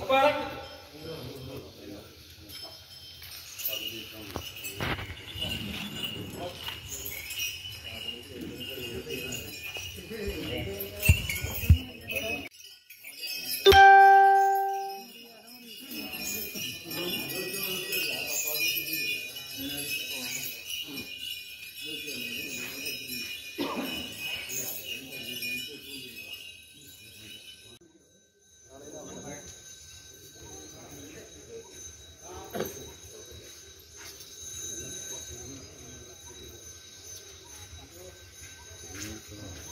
Agora. Yeah.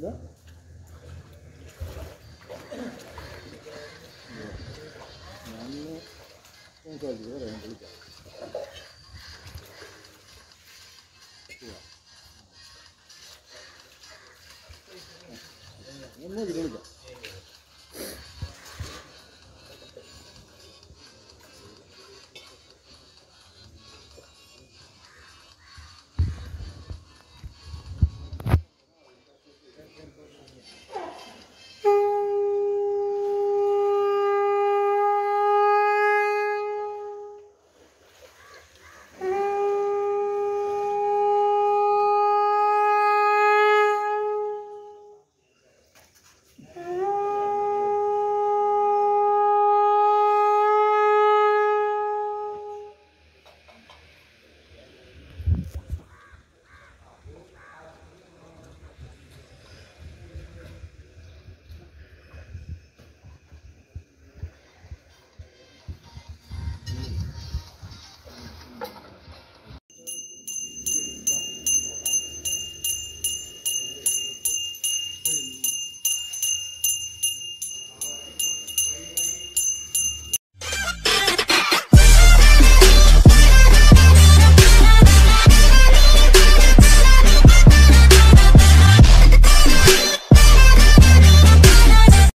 んだ何の本会議だか？らやんでいいか。も。